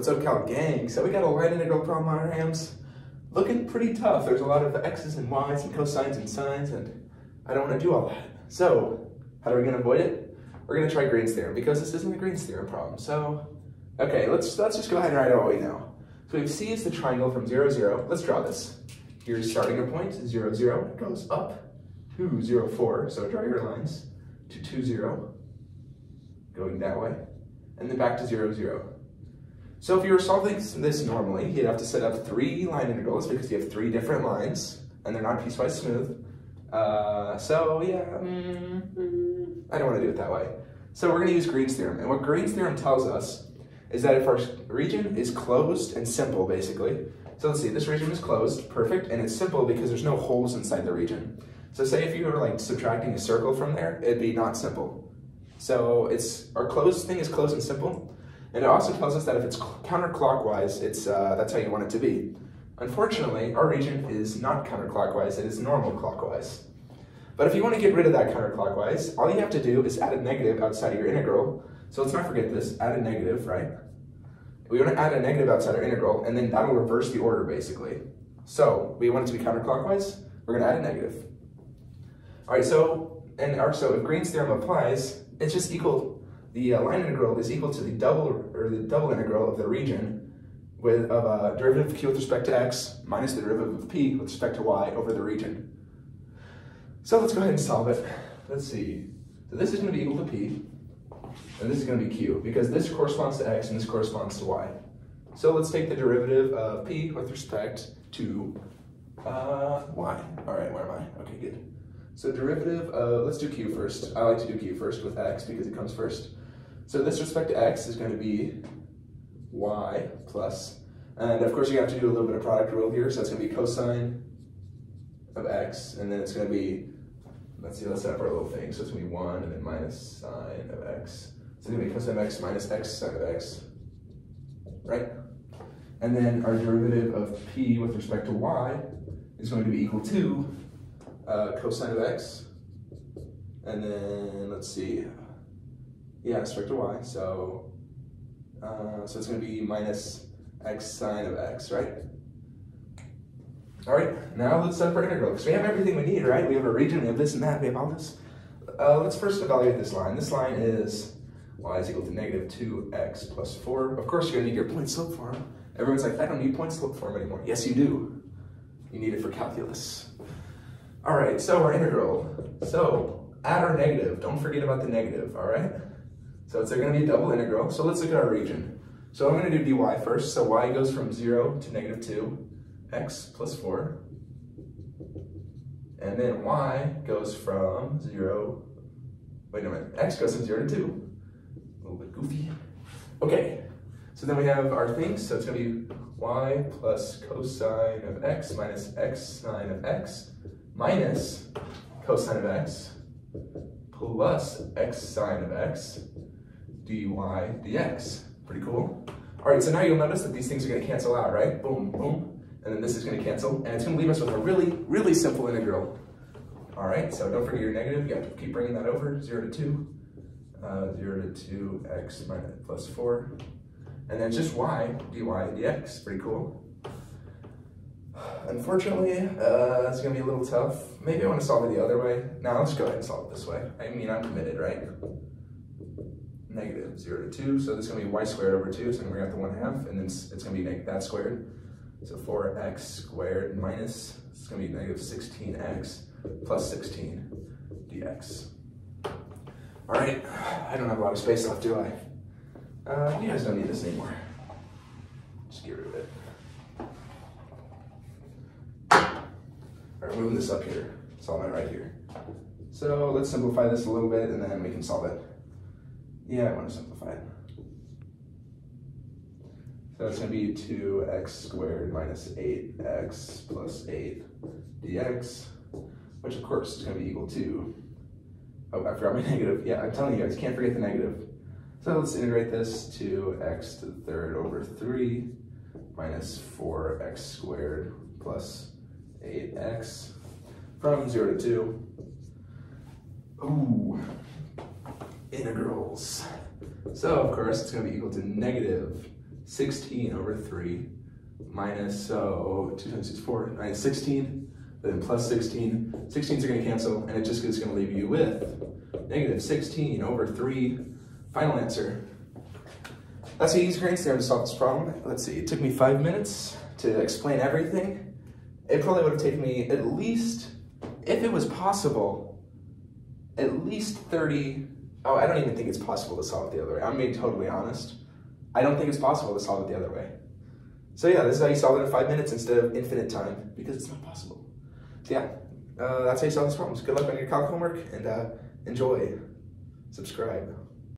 What's up, Cal Gang? So we got a line integral problem on our hands. Looking pretty tough. There's a lot of x's and y's and cosines and sines, and I don't want to do all that. So, how are we going to avoid it? We're going to try Green's theorem, because this isn't a Green's theorem problem. So, okay, let's, let's just go ahead and write it all we know. So we have C is the triangle from 0, 0. Let's draw this. Here's starting a point, 0, 0. It goes up to 0, 4. So draw your lines to 2, 0, going that way, and then back to 0, 0. So if you were solving this normally, you'd have to set up three line integrals because you have three different lines and they're not piecewise smooth. Uh, so yeah, mm, I don't want to do it that way. So we're going to use Green's theorem. And what Green's theorem tells us is that if our region is closed and simple, basically, so let's see, this region is closed, perfect, and it's simple because there's no holes inside the region. So say if you were like subtracting a circle from there, it'd be not simple. So it's our closed thing is closed and simple. And it also tells us that if it's counterclockwise, it's uh, that's how you want it to be. Unfortunately, our region is not counterclockwise, it is normal clockwise. But if you want to get rid of that counterclockwise, all you have to do is add a negative outside of your integral. So let's not forget this, add a negative, right? We want to add a negative outside our integral, and then that'll reverse the order, basically. So we want it to be counterclockwise, we're going to add a negative. All right, so, and our, so if Green's theorem applies, it's just equal the uh, line integral is equal to the double or the double integral of the region with of a uh, derivative of q with respect to x minus the derivative of p with respect to y over the region. So let's go ahead and solve it. Let's see. So this is going to be equal to p, and this is going to be q, because this corresponds to x and this corresponds to y. So let's take the derivative of p with respect to uh, y. All right, where am I? Okay, good. So derivative of, let's do q first. I like to do q first with x because it comes first. So this respect to x is going to be y plus, and of course you have to do a little bit of product rule here, so it's going to be cosine of x, and then it's going to be, let's see, let's set up our little thing. So it's going to be 1 and then minus sine of x. So it's going to be cosine of x minus x sine of x, right? And then our derivative of p with respect to y is going to be equal to uh, cosine of x, and then let's see, yeah, respect to y. So, uh, so it's going to be minus x sine of x, right? All right, now let's set up our integral, because we have everything we need, right? We have a region, we have this and that, we have all this. Uh, let's first evaluate this line. This line is y is equal to negative 2x plus 4. Of course, you're going to need your point slope form. Everyone's like, I don't need point slope form anymore. Yes, you do. You need it for calculus. All right, so our integral. So add our negative. Don't forget about the negative, all right? So it's going to be a double integral. So let's look at our region. So I'm going to do dy first. So y goes from 0 to negative 2, x plus 4. And then y goes from 0, wait a minute, x goes from 0 to 2. A little bit goofy. Okay, so then we have our things. So it's going to be y plus cosine of x minus x sine of x minus cosine of x plus x sine of x dy dx. Pretty cool. All right, so now you'll notice that these things are gonna cancel out, right? Boom, boom. And then this is gonna cancel, and it's gonna leave us with a really, really simple integral. All right, so don't forget your negative. You have to keep bringing that over, zero to two. Uh, zero to two, x minus plus four. And then just y, dy dx, pretty cool. Unfortunately, uh, it's gonna be a little tough. Maybe I wanna solve it the other way. Now let's go ahead and solve it this way. I mean, I'm committed, right? Negative 0 to 2. So this is going to be y squared over 2, so I'm going to bring out the 1 half, and then it's, going to be that squared. So 4x squared minus, it's going to be negative 16x plus 16 dx. All right, I don't have a lot of space left, do I? Uh, you guys don't need this anymore. Just get rid of it. All right, moving this up here. Solve it right here. So let's simplify this a little bit and then we can solve it. Yeah, I want to simplify it. So it's going to be 2x squared minus 8x plus 8 dx, which of course is going to be equal to, oh, I forgot my negative. Yeah, I'm telling you guys, can't forget the negative. So let's integrate this to x to the third over 3 minus 4x squared plus 8x from 0 to 2. Ooh, integrals. So of course it's going to be equal to negative 16 over 3 minus, so 2 times 6 4, minus 16, then plus 16. 16s are going to cancel, and it just is going to leave you with negative 16 over 3. Final answer. That's the easy Green's theorem to solve this problem. Let's see, it took me five minutes to explain everything. It probably would have taken me at least, if it was possible, at least 30, oh, I don't even think it's possible to solve it the other way. I'm being totally honest. I don't think it's possible to solve it the other way. So yeah, this is how you solve it in five minutes instead of infinite time, because it's not possible. So yeah, uh, that's how you solve these problems. Good luck on your calc homework, and uh, enjoy. Subscribe.